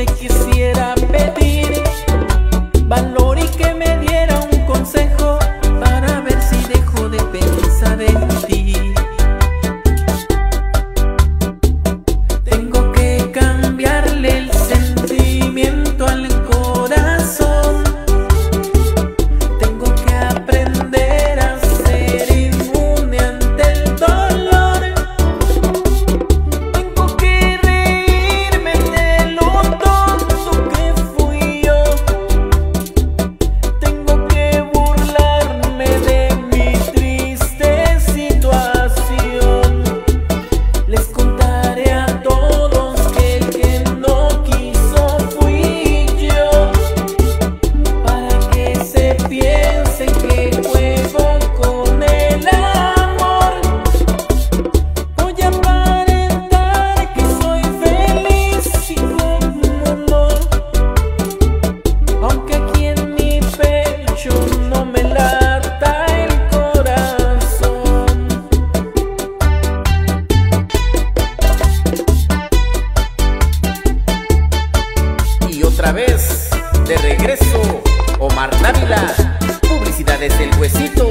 lick you Omar Dávila, publicidades del huesito.